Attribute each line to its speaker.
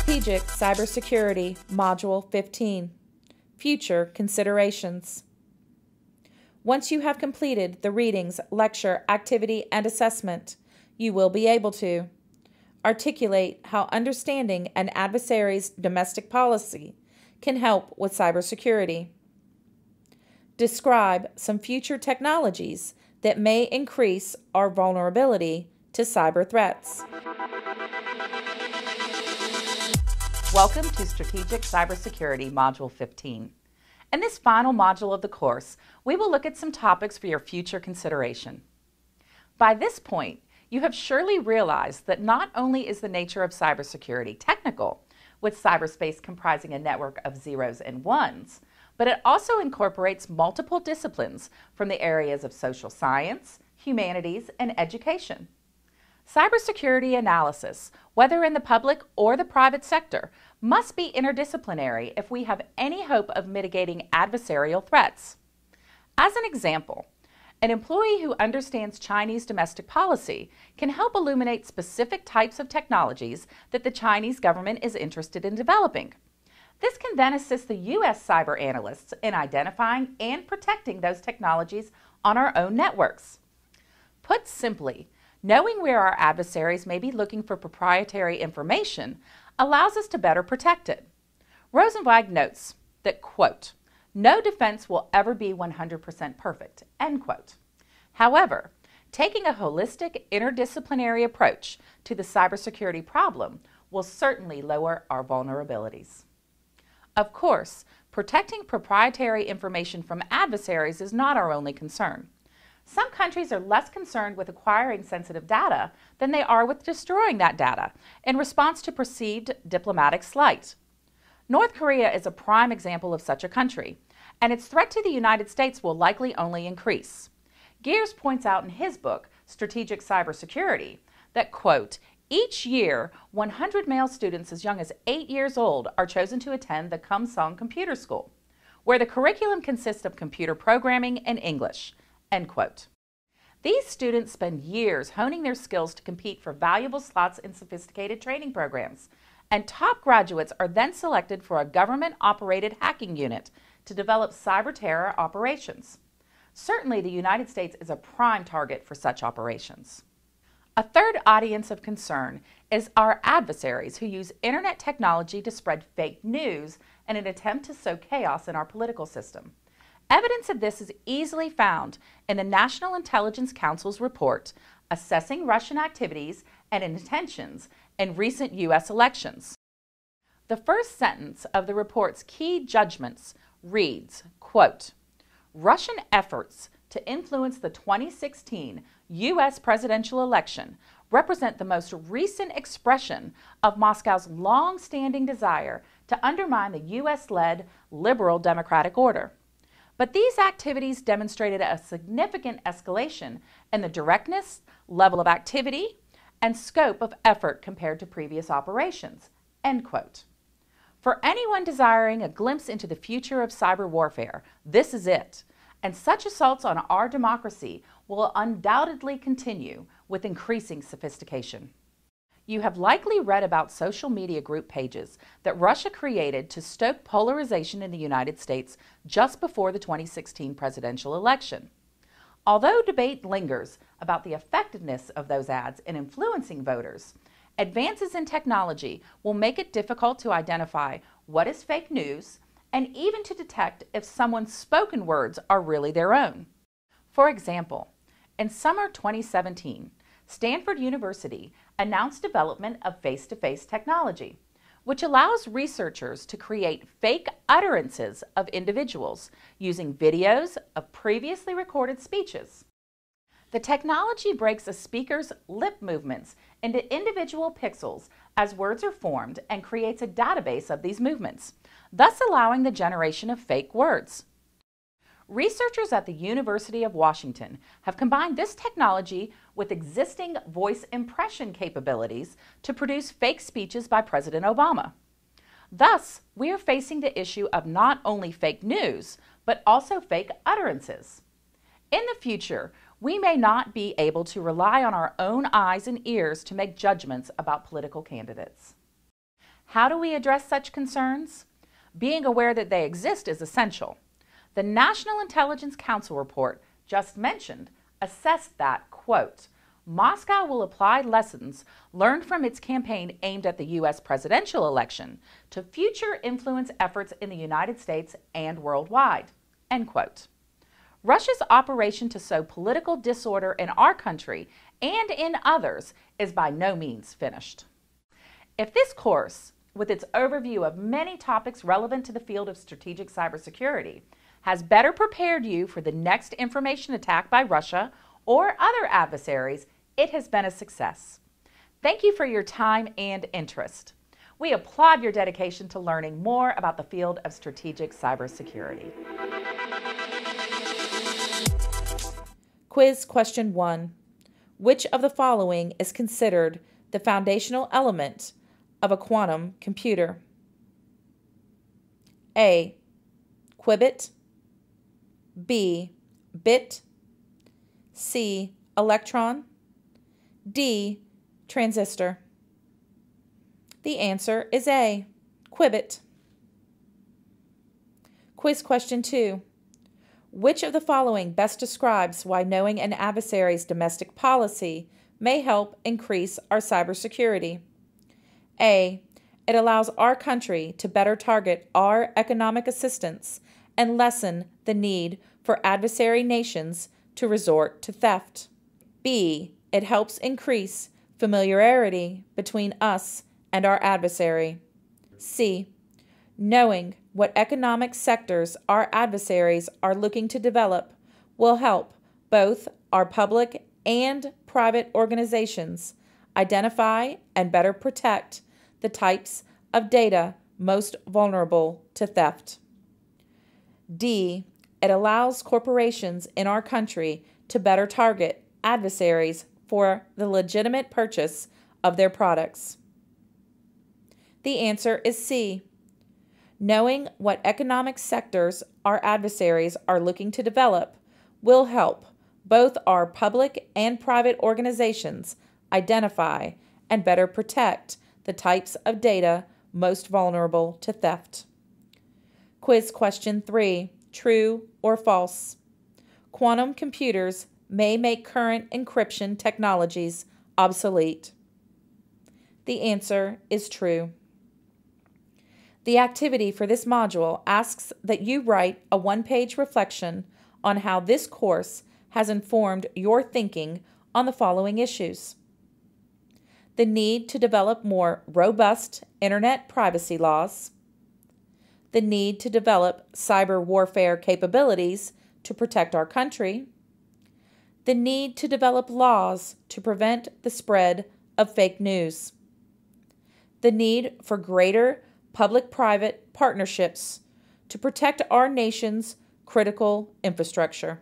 Speaker 1: Strategic Cybersecurity Module 15 Future Considerations. Once you have completed the readings, lecture, activity, and assessment, you will be able to articulate how understanding an adversary's domestic policy can help with cybersecurity, describe some future technologies that may increase our vulnerability to cyber threats.
Speaker 2: Welcome to Strategic Cybersecurity Module 15. In this final module of the course, we will look at some topics for your future consideration. By this point, you have surely realized that not only is the nature of cybersecurity technical, with cyberspace comprising a network of zeros and ones, but it also incorporates multiple disciplines from the areas of social science, humanities, and education. Cybersecurity analysis, whether in the public or the private sector, must be interdisciplinary if we have any hope of mitigating adversarial threats. As an example, an employee who understands Chinese domestic policy can help illuminate specific types of technologies that the Chinese government is interested in developing. This can then assist the U.S. cyber analysts in identifying and protecting those technologies on our own networks. Put simply, Knowing where our adversaries may be looking for proprietary information allows us to better protect it. Rosenzweig notes that, quote, no defense will ever be 100% perfect, end quote. However, taking a holistic, interdisciplinary approach to the cybersecurity problem will certainly lower our vulnerabilities. Of course, protecting proprietary information from adversaries is not our only concern. Some countries are less concerned with acquiring sensitive data than they are with destroying that data in response to perceived diplomatic slight. North Korea is a prime example of such a country, and its threat to the United States will likely only increase. Geers points out in his book, Strategic Cybersecurity, that, quote, each year, 100 male students as young as 8 years old are chosen to attend the Kumsong Computer School, where the curriculum consists of computer programming and English. End quote. These students spend years honing their skills to compete for valuable slots in sophisticated training programs, and top graduates are then selected for a government-operated hacking unit to develop cyber terror operations. Certainly, the United States is a prime target for such operations. A third audience of concern is our adversaries who use internet technology to spread fake news in an attempt to sow chaos in our political system. Evidence of this is easily found in the National Intelligence Council's report assessing Russian activities and intentions in recent U.S. elections. The first sentence of the report's key judgments reads, quote, Russian efforts to influence the 2016 U.S. presidential election represent the most recent expression of Moscow's long-standing desire to undermine the U.S.-led liberal democratic order. But these activities demonstrated a significant escalation in the directness, level of activity, and scope of effort compared to previous operations. End quote. For anyone desiring a glimpse into the future of cyber warfare, this is it. And such assaults on our democracy will undoubtedly continue with increasing sophistication. You have likely read about social media group pages that Russia created to stoke polarization in the United States just before the 2016 presidential election. Although debate lingers about the effectiveness of those ads in influencing voters, advances in technology will make it difficult to identify what is fake news and even to detect if someone's spoken words are really their own. For example, in summer 2017, Stanford University announced development of Face2Face technology, which allows researchers to create fake utterances of individuals using videos of previously recorded speeches. The technology breaks a speaker's lip movements into individual pixels as words are formed and creates a database of these movements, thus allowing the generation of fake words. Researchers at the University of Washington have combined this technology with existing voice impression capabilities to produce fake speeches by President Obama. Thus, we are facing the issue of not only fake news, but also fake utterances. In the future, we may not be able to rely on our own eyes and ears to make judgments about political candidates. How do we address such concerns? Being aware that they exist is essential. The National Intelligence Council report just mentioned assessed that, quote, Moscow will apply lessons learned from its campaign aimed at the U.S. presidential election to future influence efforts in the United States and worldwide. End quote. Russia's operation to sow political disorder in our country and in others is by no means finished. If this course, with its overview of many topics relevant to the field of strategic cybersecurity, has better prepared you for the next information attack by Russia or other adversaries, it has been a success. Thank you for your time and interest. We applaud your dedication to learning more about the field of strategic cybersecurity.
Speaker 1: Quiz question 1. Which of the following is considered the foundational element of a quantum computer? A. Qubit B. Bit C. Electron D. Transistor The answer is A. Qubit. Quiz question 2. Which of the following best describes why knowing an adversary's domestic policy may help increase our cybersecurity? A. It allows our country to better target our economic assistance and lessen the need for adversary nations to resort to theft. B. It helps increase familiarity between us and our adversary. C. Knowing what economic sectors our adversaries are looking to develop will help both our public and private organizations identify and better protect the types of data most vulnerable to theft. D. It allows corporations in our country to better target adversaries for the legitimate purchase of their products. The answer is C. Knowing what economic sectors our adversaries are looking to develop will help both our public and private organizations identify and better protect the types of data most vulnerable to theft. Quiz question 3 True or false? Quantum computers may make current encryption technologies obsolete. The answer is true. The activity for this module asks that you write a one page reflection on how this course has informed your thinking on the following issues. The need to develop more robust Internet privacy laws, the need to develop cyber warfare capabilities to protect our country, the need to develop laws to prevent the spread of fake news, the need for greater public private partnerships to protect our nation's critical infrastructure.